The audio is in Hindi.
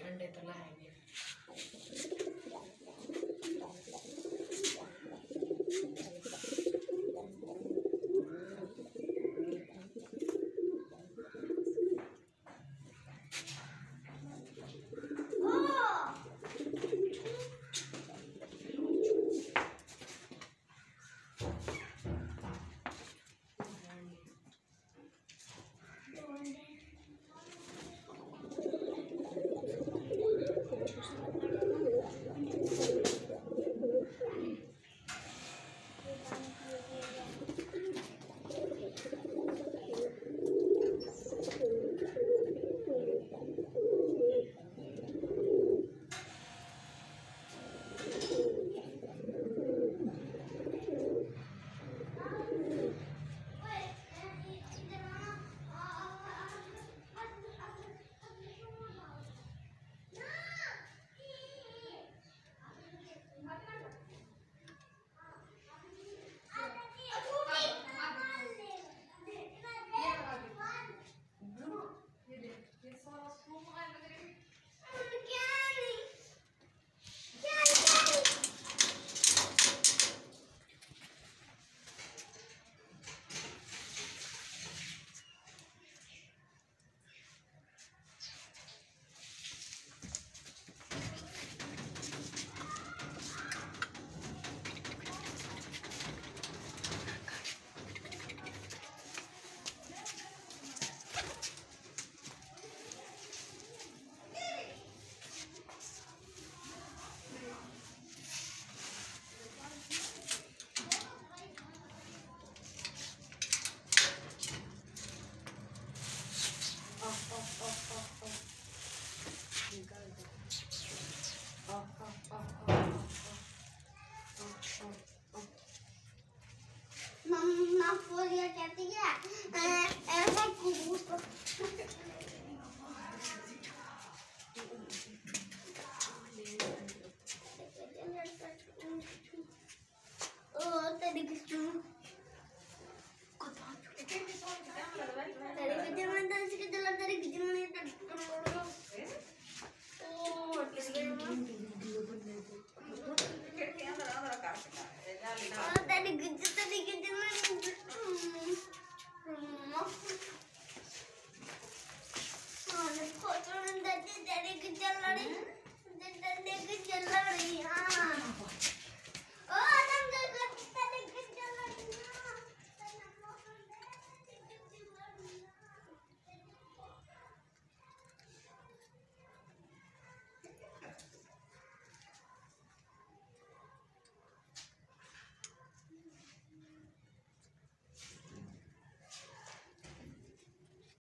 अंडे तो लाएँगे troppo gusto. Oh,